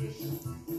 Christian.